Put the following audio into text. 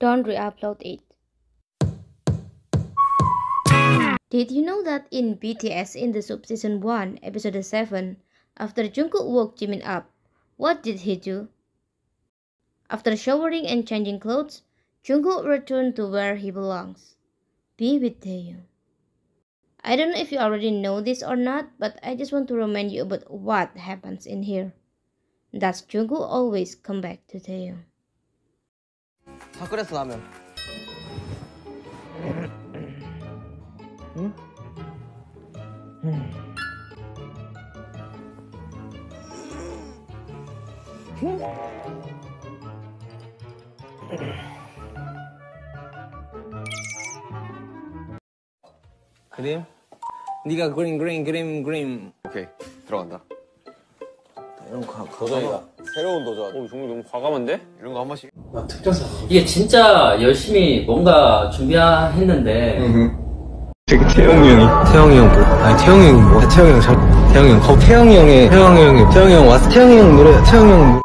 don't re-upload it. Did you know that in BTS in the Sub Season 1, Episode 7, after Jungkook woke Jimin up, what did he do? After showering and changing clothes, Jungkook returned to where he belongs. Be with Taehyung. I don't know if you already know this or not, but I just want to remind you about what happens in here. Does Jungkook always come back to Taehyung. 다 끓였어 라면. 그림? 네가 그림 그림 그림 그림. 오케이 들어간다. 이런 거 도전이다 새로운 도전 오, 정말 너무 과감한데? 이런 거 한 번씩 이게 진짜 열심히 뭔가 준비했는데 저기 태영이 형이 태영이 형 뭐? 아니 태영이 형 뭐? 태영이 형 잘, 태영이 형 거, 태영이 형의 태영이 형이 태영이 형 왔어 태영이 형 노래 태영이 형